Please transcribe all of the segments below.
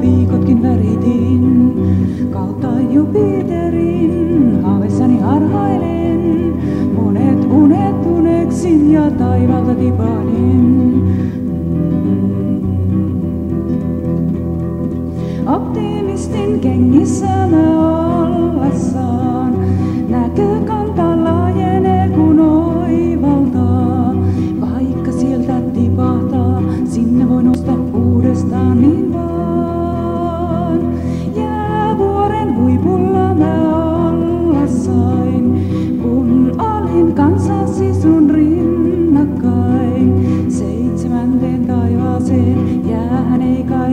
viikotkin väritin. Kautta Jupiterin haavessani harhailen, monet unet uneksin ja taivalta tipanin. Optimistin kengissä mä ollessaan.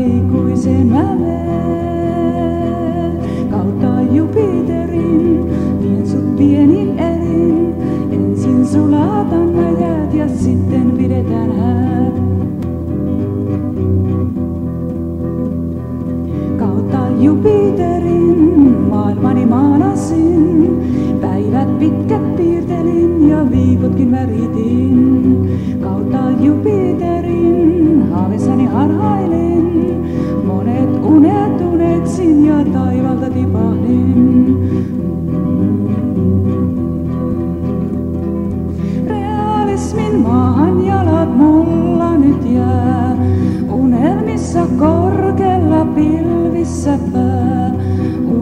Ei kaikuisen mä menen. Kautta Jupiterin, vien sut pienin elin. Ensin sulatan mä jäät ja sitten pidetään häät. Kautta Jupiterin maailmani maalasin. Maahan jalat mulla nyt jää. Unelmissa korkealla pilvissä pää.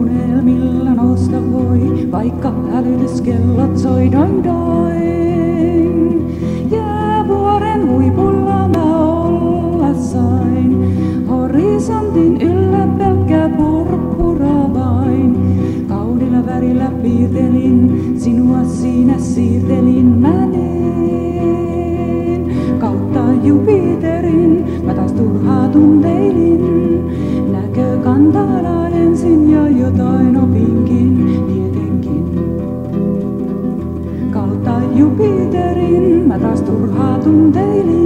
Unelmilla nousta voi, vaikka hälytyskellot soi doin doin. Jäävuoren huipulla mä olla sain. Horisontin yllä pelkkää purppura vain. Kaudella värillä piirtelin, sinua siinä siirtelin mä taas turhaa tunteilin.